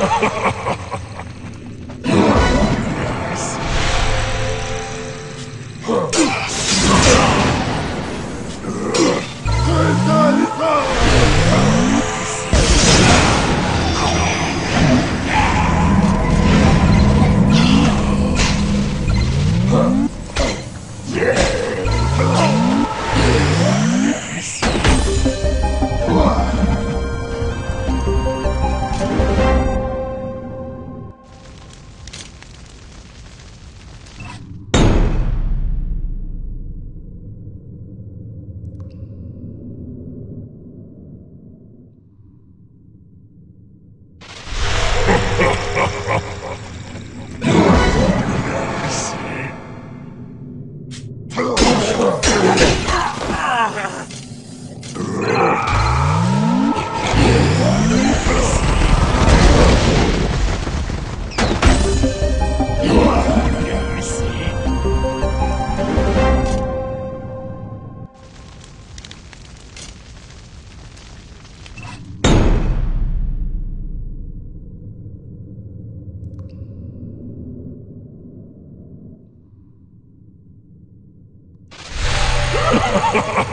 Ha ha ha ha ha! Ah! Oh!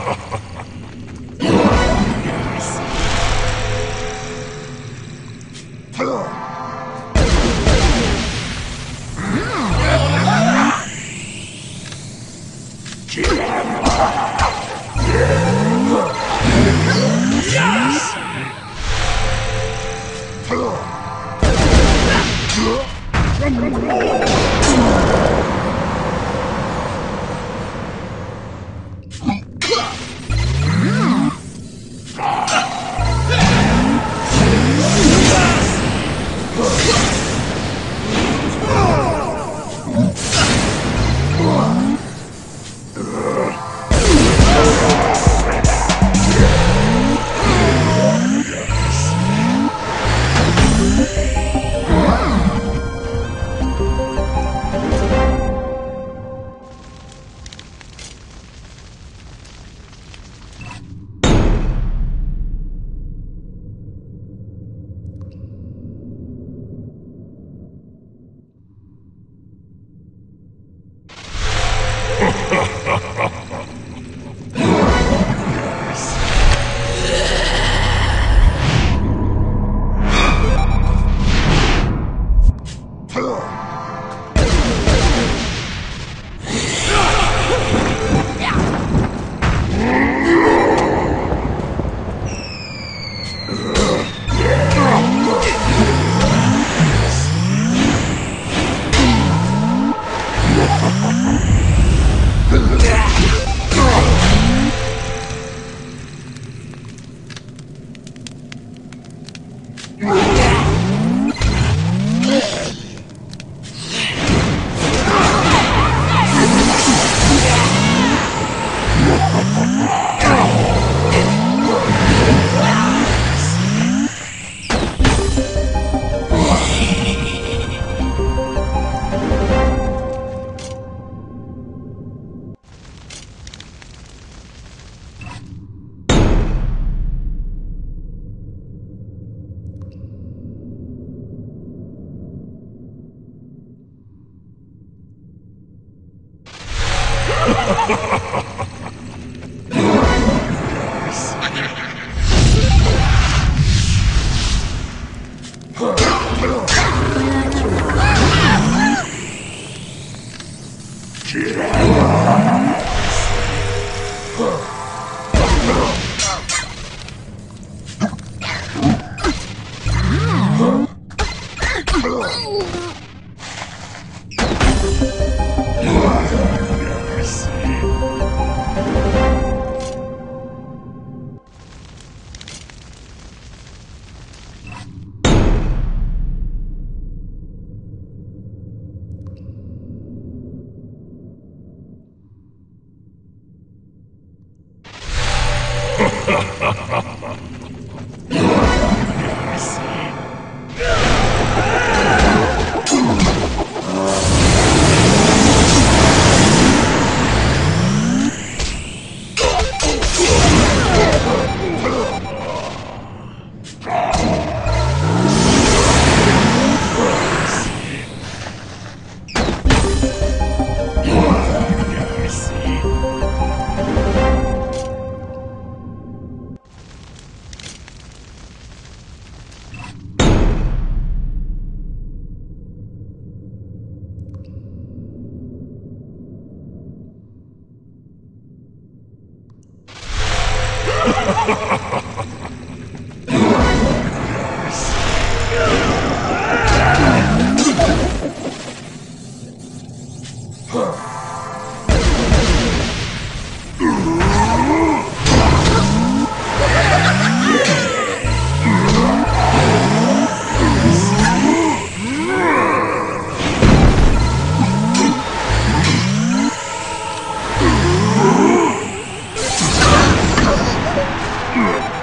Chihuahua. Jr.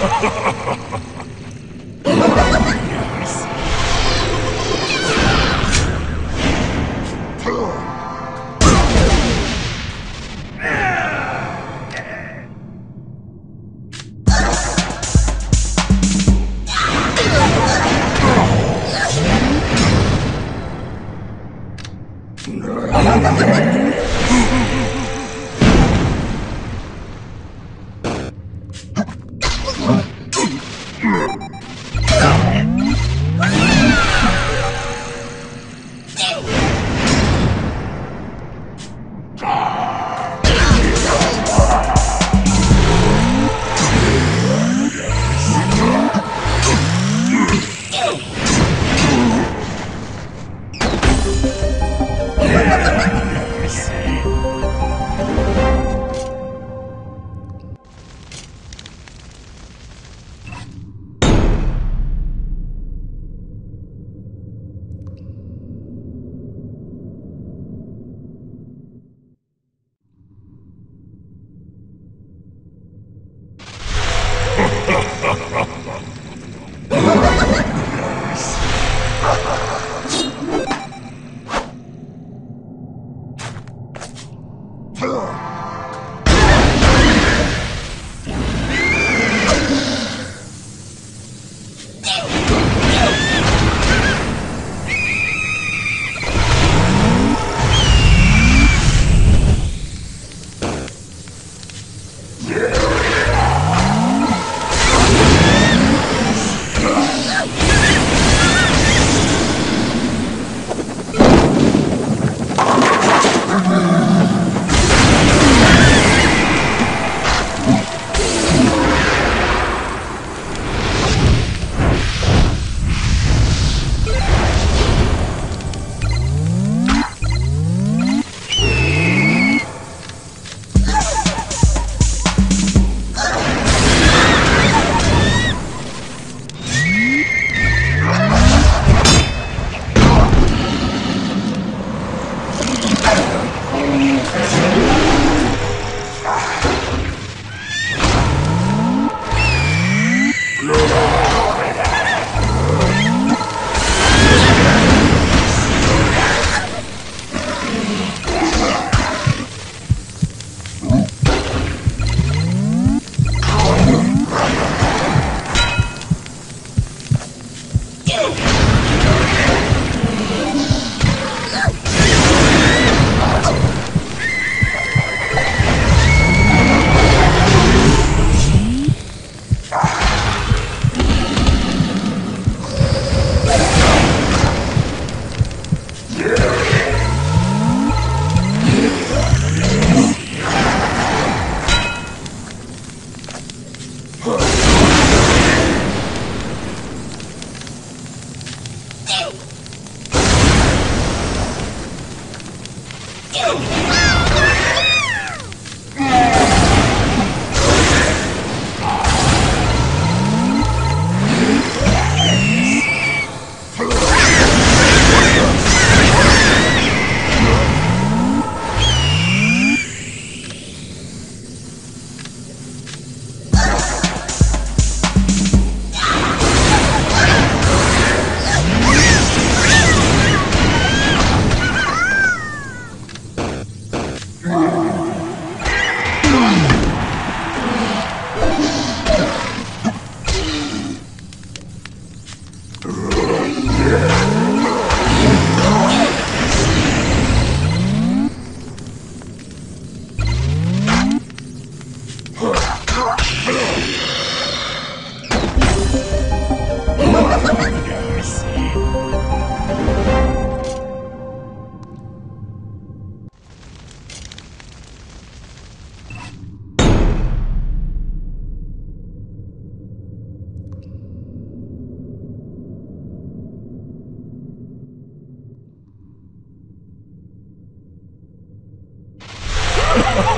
ハハハハ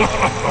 Ha ha ha!